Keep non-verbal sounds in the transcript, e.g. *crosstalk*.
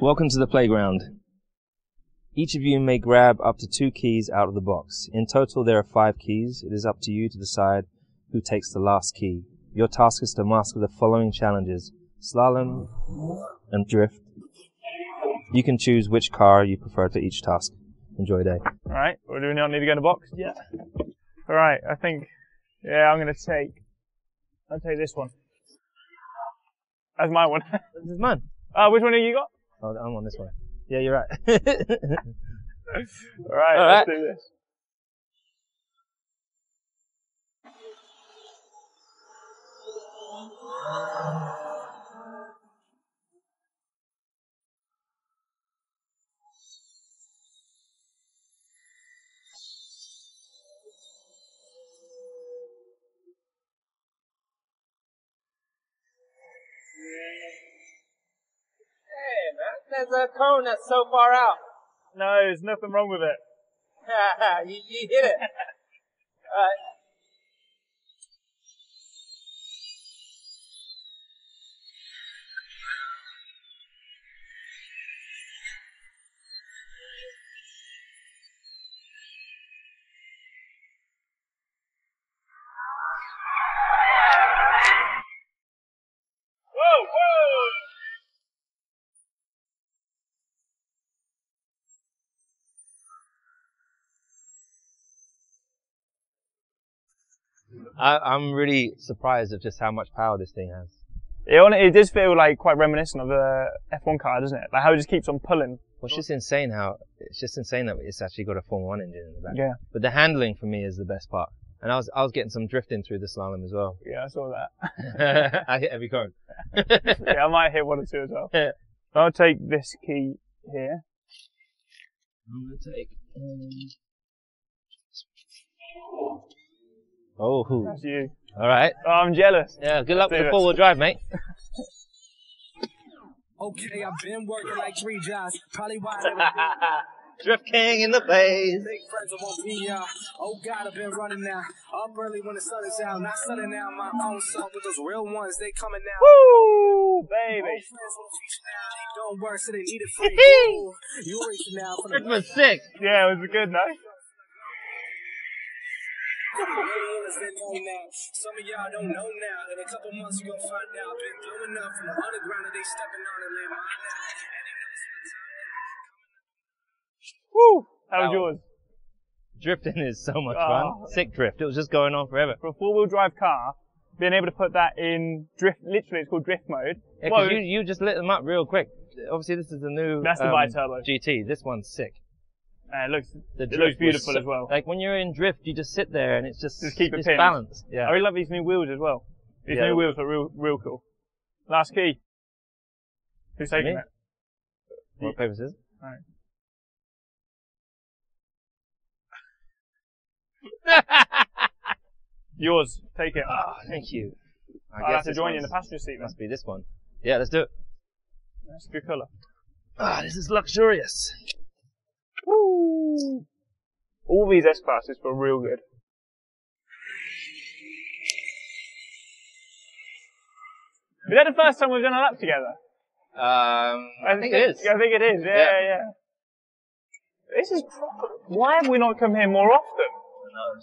Welcome to the playground. Each of you may grab up to two keys out of the box. In total, there are five keys. It is up to you to decide who takes the last key. Your task is to master the following challenges slalom and drift. You can choose which car you prefer to each task. Enjoy day. Alright, well, do we not need to go in the box? Yeah. Alright, I think, yeah, I'm gonna take, I'll take this one. That's my one. *laughs* This is mine. uh, which one have you got? Oh, I'm on this one. Yeah, you're right. Alright, *laughs* All let's do this. There's a cone that's so far out. No, there's nothing wrong with it. *laughs* you, you hit it. *laughs* Alright. Whoa, I, I'm really surprised at just how much power this thing has. It, it does feel like quite reminiscent of a F1 car, doesn't it? Like how it just keeps on pulling. Well, it's just insane how it's just insane that it's actually got a Formula One engine in the back. Yeah, But the handling for me is the best part. And I was I was getting some drifting through the slalom as well. yeah, I saw that. *laughs* *laughs* I hit every cone. yeah, I might hit one or two as well. Yeah. *laughs* I'll take this key here. I'm gonna take. Um, Oh, who? That's you. all right. Oh, I'm jealous. Yeah, good luck do with the four wheel drive, mate. Okay, I've been working like three jobs. Probably why *laughs* Drift King in the place. big friends won't be uh Oh God, I've been running now. Up early when the sun is out. Not sunning out my own song, but those real ones, they coming now. Woo, baby. Old friends wanna feature now. They don't work, so they need it free. *laughs* Ooh, you reaching now for the Christmas sick. Yeah, it was a good, no? Some of y'all don't know now. In a couple months, you gonna find out. Been blowing up from the underground, and they stepping on it, land mine now. And they know Woo! How was Wow. yours? Drifting is so much Oh. fun. Sick drift. It was just going on forever. For a four-wheel drive car, being able to put that in drift, literally it's called drift mode. Yeah, 'cause Well, you, you just lit them up real quick. Obviously, this is the new That's the um, bi-turbo. GT. This one's sick. Uh, it looks, The it looks beautiful so- as well. Like when you're in drift, you just sit there and it's just Just keep it it's balanced. Yeah. I really love these new wheels as well. These Yeah. new wheels are real, real cool. Last key. Who's taking Me? it? What paper scissors. Alright. *laughs* Yours. Take it. Oh, thank you. I I'll have to join you in the passenger seat. Must be this one. Yeah, let's do it. That's a good colour. Ah, this is luxurious. All these S classes were real good. Is that the first time we've done a lap together? Um, I, think it is. I think it is. Yeah, Yeah. yeah. This is proper. Why have we not come here more often? No.